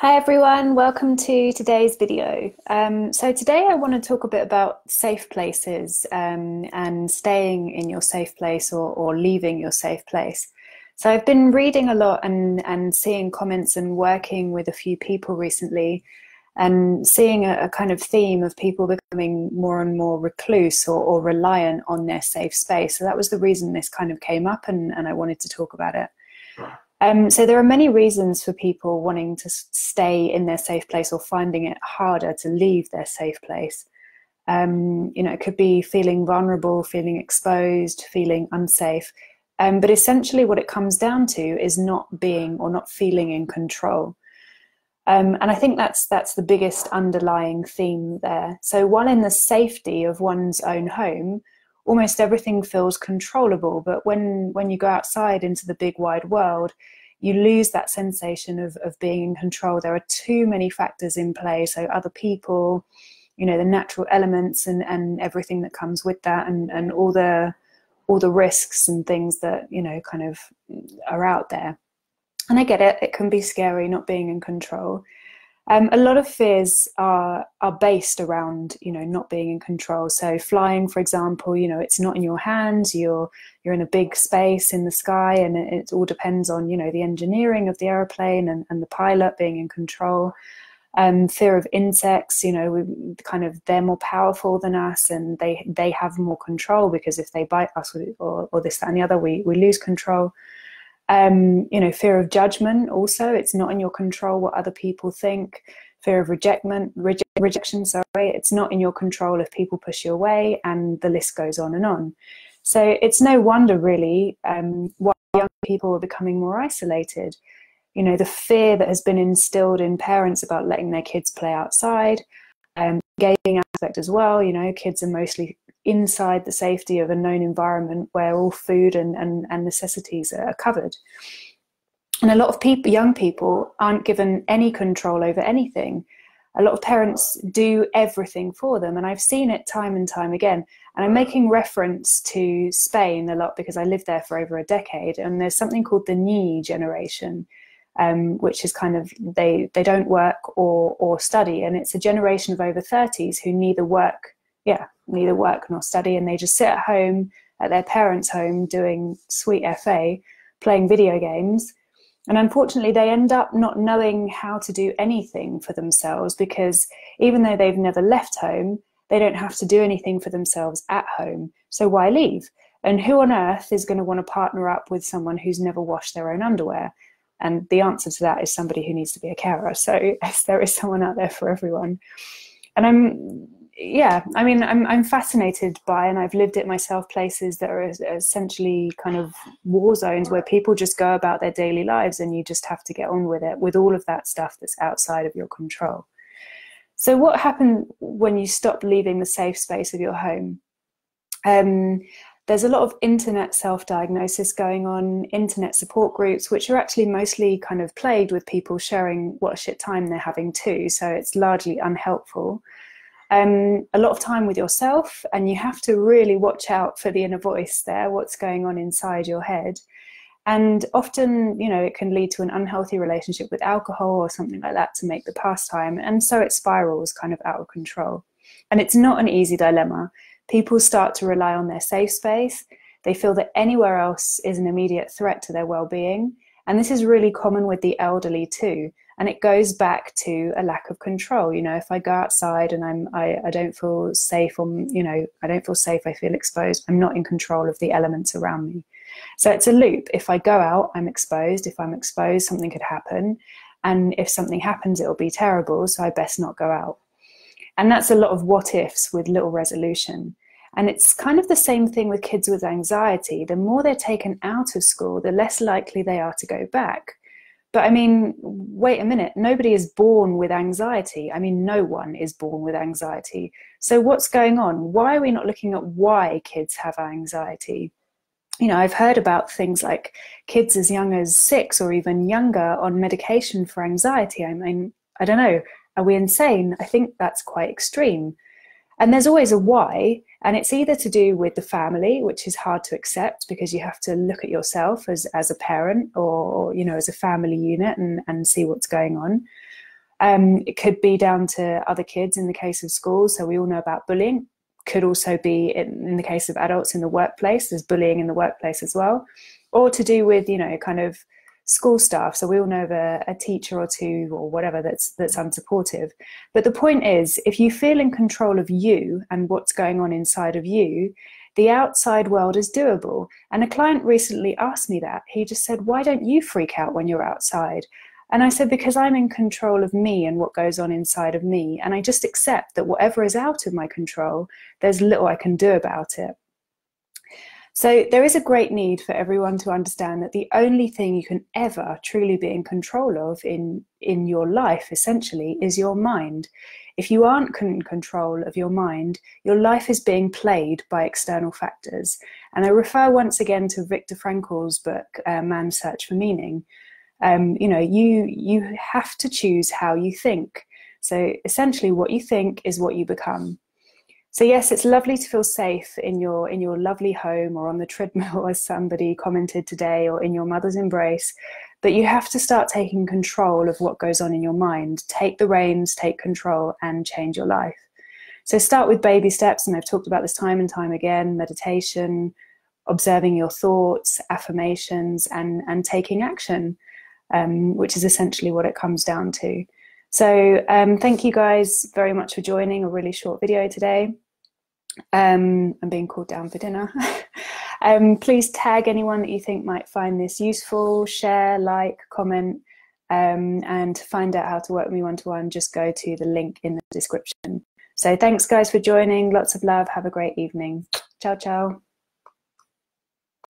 Hi everyone, welcome to today's video. Um, so today I want to talk a bit about safe places um, and staying in your safe place or, or, leaving your safe place. So I've been reading a lot and, and seeing comments and working with a few people recently and seeing a, a kind of theme of people becoming more and more recluse or, or reliant on their safe space. So that was the reason this kind of came up and, and I wanted to talk about it. Um, so there are many reasons for people wanting to stay in their safe place or finding it harder to leave their safe place. Um, you know, it could be feeling vulnerable, feeling exposed, feeling unsafe. Um, but essentially, what it comes down to is not being or not feeling in control. Um, and I think that's that's the biggest underlying theme there. So while in the safety of one's own home, almost everything feels controllable. But when when you go outside into the big wide world, you lose that sensation of, of being in control. There are too many factors in play. So other people, you know, the natural elements and, and everything that comes with that and, and all the all the risks and things that, you know, kind of are out there. And I get it, it can be scary not being in control. Um, a lot of fears are are based around you know not being in control. So flying, for example, you know it's not in your hands. You're you're in a big space in the sky, and it, it all depends on you know the engineering of the aeroplane and, and the pilot being in control. Um, fear of insects, you know, we kind of they're more powerful than us, and they they have more control because if they bite us or, or this that and the other, we we lose control. Um, you know, fear of judgment also, it's not in your control what other people think. Fear of rejectment, reje rejection, sorry, it's not in your control if people push you away, and the list goes on and on. So it's no wonder, really, um, why young people are becoming more isolated. You know, the fear that has been instilled in parents about letting their kids play outside, um, gaming aspect as well. You know, kids are mostly inside the safety of a known environment where all food and, and, and necessities are covered. And a lot of people, young people aren't given any control over anything. A lot of parents do everything for them, and I've seen it time and time again. And I'm making reference to Spain a lot because I lived there for over a decade, and there's something called the Ni generation, um, which is kind of they they don't work or or study, and it's a generation of over 30s who neither work yeah, neither work nor study, and they just sit at home at their parents' home doing sweet FA, playing video games. And unfortunately, they end up not knowing how to do anything for themselves because even though they've never left home, they don't have to do anything for themselves at home. So why leave? And who on earth is going to want to partner up with someone who's never washed their own underwear? And the answer to that is somebody who needs to be a carer. So yes, there is someone out there for everyone. And I'm yeah, I mean, I'm I'm fascinated by, and I've lived it myself, places that are essentially kind of war zones where people just go about their daily lives, and you just have to get on with it with all of that stuff that's outside of your control. So, what happened when you stopped leaving the safe space of your home? Um, there's a lot of internet self-diagnosis going on, internet support groups, which are actually mostly kind of plagued with people sharing what a shit time they're having too. So it's largely unhelpful um, a lot of time with yourself, and you have to really watch out for the inner voice there, what's going on inside your head. And often, you know, it can lead to an unhealthy relationship with alcohol or something like that to make the pastime. And so it spirals kind of out of control. And it's not an easy dilemma. People start to rely on their safe space. They feel that anywhere else is an immediate threat to their well being. And this is really common with the elderly too and it goes back to a lack of control you know if i go outside and i'm i, I don't feel safe or you know i don't feel safe i feel exposed i'm not in control of the elements around me. So it's a loop. If i go out i'm exposed. If i'm exposed something could happen. And if something happens it'll be terrible so i best not go out. And that's a lot of what ifs with little resolution. And it's kind of the same thing with kids with anxiety. The more they're taken out of school the less likely they are to go back but I mean, wait a minute, nobody is born with anxiety. I mean, no one is born with anxiety. So, what's going on? Why are we not looking at why kids have anxiety? You know, I've heard about things like kids as young as six or even younger on medication for anxiety. I mean, I don't know, are we insane? I think that's quite extreme. And there's always a why, and it's either to do with the family, which is hard to accept because you have to look at yourself as, as a parent or, you know, as a family unit and, and see what's going on. Um, it could be down to other kids in the case of schools. So we all know about bullying. Could also be in, in the case of adults in the workplace. There's bullying in the workplace as well, or to do with you know kind of school staff. So we all know of a, a, teacher or two or whatever that's that's unsupportive. But the point is, if you feel in control of you and what's going on inside of you, the outside world is doable. And a client recently asked me that. He just said, "Why don't you freak out when you're outside?" And I said, because I'm in control of me and what goes on inside of me. And I just accept that whatever is out of my control, there's little I can do about it. So there is a great need for everyone to understand that the only thing you can ever truly be in control of in, in your life, essentially, is your mind. If you aren't in control of your mind, your life is being played by external factors. And I refer once again to Viktor Frankl's book, uh, Man's Search for Meaning. Um, you know, you you have to choose how you think. So essentially, what you think is what you become. So yes, it's lovely to feel safe in your in your lovely home or on the treadmill, as somebody commented today, or in your mother's embrace. But you have to start taking control of what goes on in your mind. Take the reins, take control, and change your life. So start with baby steps, and I've talked about this time and time again: meditation, observing your thoughts, affirmations, and and taking action, um, which is essentially what it comes down to. So um, thank you guys very much for joining a really short video today. Um, I'm being called down for dinner. um, please tag anyone that you think might find this useful, share, like, comment, um, and to find out how to work with me one-to-one, -one, just go to the link in the description. So thanks guys for joining. Lots of love. Have a great evening. Ciao, ciao.